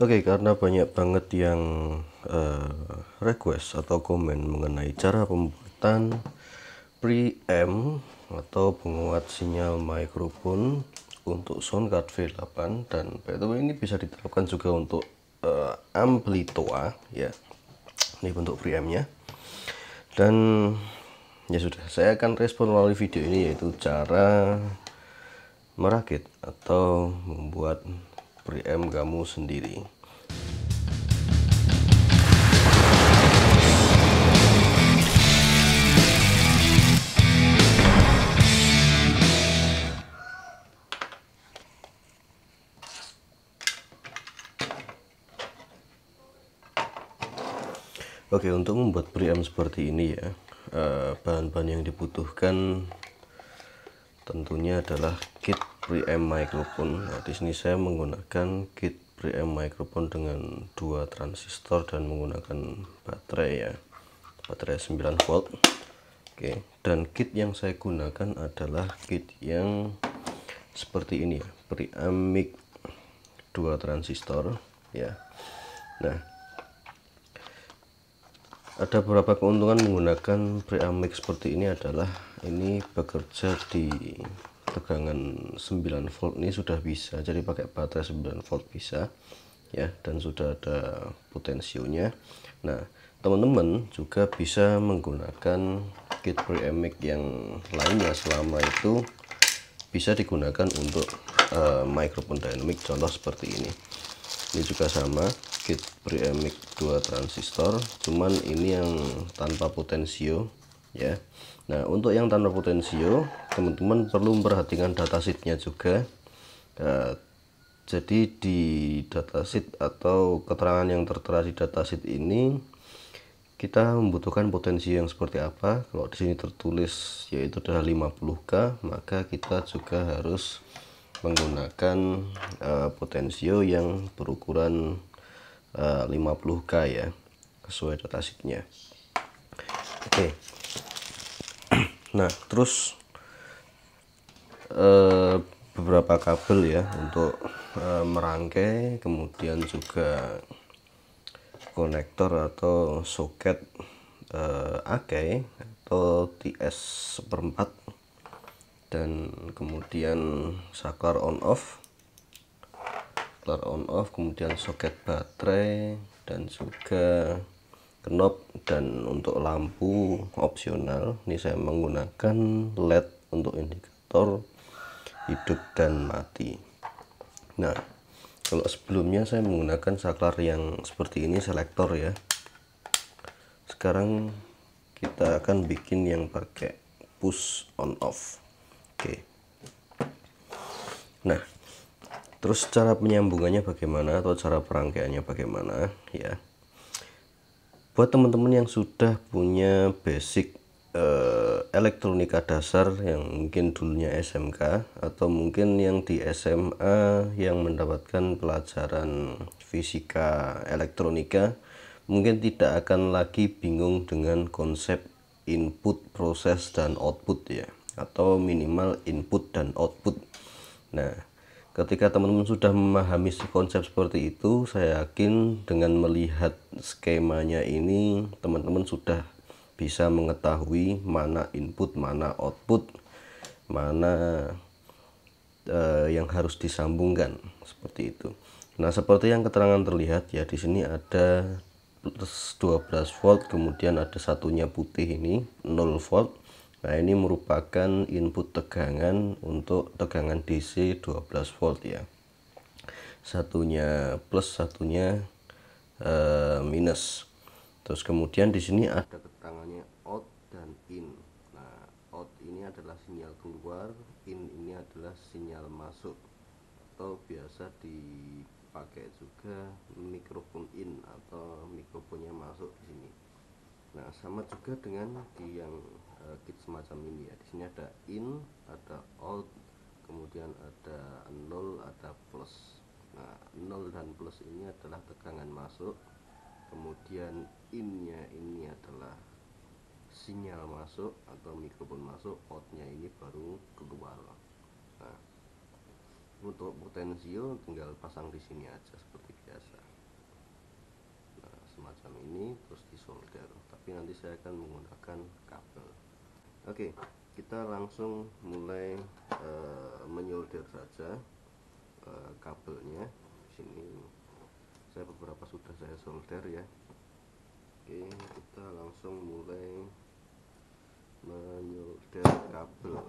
Oke, karena banyak banget yang uh, request atau komen mengenai cara pembuatan preamp atau penguat sinyal mikrofon untuk soundcard V8 dan by the ini bisa diterapkan juga untuk uh, amplitoa ya. Ini bentuk preampnya. Dan ya sudah, saya akan respon melalui video ini yaitu cara merakit atau membuat preamp kamu sendiri. Oke untuk membuat preamp seperti ini ya eh, bahan-bahan yang dibutuhkan tentunya adalah kit preamp microphone. Nah, di sini saya menggunakan kit preamp microphone dengan dua transistor dan menggunakan baterai ya. Baterai 9 volt. Oke, dan kit yang saya gunakan adalah kit yang seperti ini ya, preamp mic dua transistor ya. Nah, ada beberapa keuntungan menggunakan preamp mic seperti ini adalah ini bekerja di tegangan 9 volt ini sudah bisa jadi pakai baterai 9 volt bisa ya dan sudah ada potensionya nah teman-teman juga bisa menggunakan kit preamp yang lainnya. Selama itu bisa digunakan untuk uh, microphone dynamic contoh seperti ini. Ini juga sama kit preamp 2 transistor. Cuman ini yang tanpa potensio ya. Nah untuk yang tanpa potensio teman-teman perlu memperhatikan datasheetnya juga. Uh, jadi di datasheet atau keterangan yang tertera di datasheet ini kita membutuhkan potensi yang seperti apa. Kalau di sini tertulis yaitu adalah 50k maka kita juga harus menggunakan uh, potensio yang berukuran uh, 50k ya sesuai datasheetnya oke. okay nah terus eh, beberapa kabel ya untuk eh, merangkai kemudian juga konektor atau soket eh, AKE atau TS seperempat dan kemudian saklar on off. Saklar on off kemudian soket baterai dan juga knob dan untuk lampu opsional ini saya menggunakan LED untuk indikator hidup dan mati. Nah kalau sebelumnya saya menggunakan saklar yang seperti ini selektor ya. Sekarang kita akan bikin yang pakai push on off. Oke. Nah terus cara penyambungannya bagaimana atau cara perangkaiannya bagaimana ya buat teman-teman yang sudah punya basic uh, elektronika dasar yang mungkin dulunya SMK atau mungkin yang di SMA yang mendapatkan pelajaran fisika elektronika mungkin tidak akan lagi bingung dengan konsep input proses dan output ya atau minimal input dan output. Nah ketika teman-teman sudah memahami konsep seperti itu saya yakin dengan melihat skemanya ini teman-teman sudah bisa mengetahui mana input mana output mana uh, yang harus disambungkan seperti itu. Nah seperti yang keterangan terlihat ya di sini ada plus 12 volt kemudian ada satunya putih ini 0 volt Nah ini merupakan input tegangan untuk tegangan DC 12 volt ya. Satunya plus satunya uh, minus. Terus kemudian di sini ada keterangannya out dan in. Nah out ini adalah sinyal keluar in ini adalah sinyal masuk. Atau biasa dipakai juga mikrofon in atau mikrofonnya masuk di sini. Nah sama juga dengan di yang Eh, kit semacam ini ya. Di sini ada in ada out kemudian ada nol ada plus. Nah nol dan plus ini adalah tegangan masuk. Kemudian innya ini adalah sinyal masuk atau mikrofon masuk outnya ini baru keluar. Nah untuk potensio tinggal pasang di sini aja seperti biasa. Nah semacam ini terus disolder tapi nanti saya akan menggunakan kabel oke kita langsung mulai uh, menyolder saja uh, kabelnya sini. Saya beberapa sudah saya solder ya. Oke kita langsung mulai menyolder kabel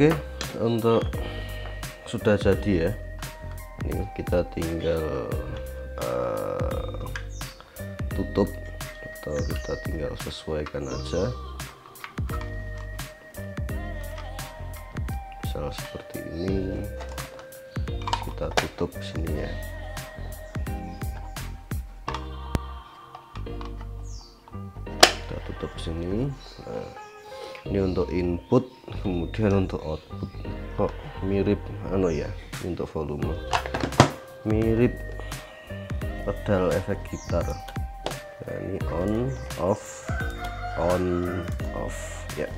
oke untuk sudah jadi ya. Ini kita tinggal uh, tutup atau kita tinggal sesuaikan aja. Misal seperti ini kita tutup sini ya. Kita tutup sini. Nah, ini untuk input kemudian untuk output. Kok mirip anu ya untuk volume. Mirip pedal efek gitar. Nah, ini on off on off ya.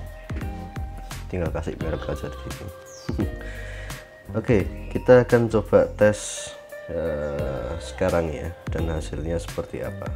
Tinggal kasih merek aja di sini oke kita akan coba tes uh, sekarang ya dan hasilnya seperti apa